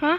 Huh?